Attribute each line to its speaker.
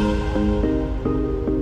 Speaker 1: うん。